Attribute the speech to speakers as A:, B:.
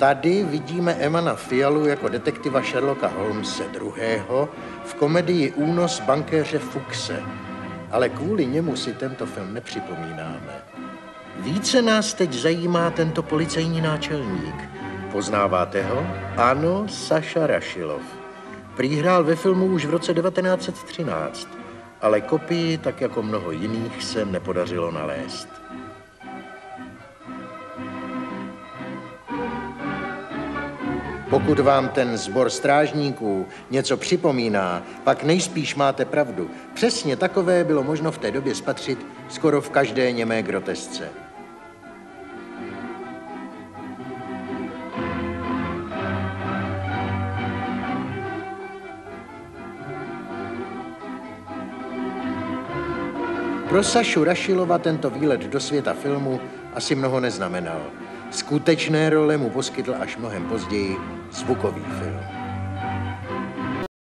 A: Tady vidíme Emana Fialu jako detektiva Sherlocka Holmese II. v komedii Únos bankéře Fuxe. Ale kvůli němu si tento film nepřipomínáme. Více nás teď zajímá tento policejní náčelník. Poznáváte ho? Ano, Saša Rašilov. Přihrál ve filmu už v roce 1913, ale kopii, tak jako mnoho jiných, se nepodařilo nalézt. Pokud vám ten sbor strážníků něco připomíná, pak nejspíš máte pravdu. Přesně takové bylo možno v té době spatřit skoro v každé němé grotesce. Pro Sašu Rašilova tento výlet do světa filmu asi mnoho neznamenal. Skutečné role mu poskytl až mnohem později zvukový film.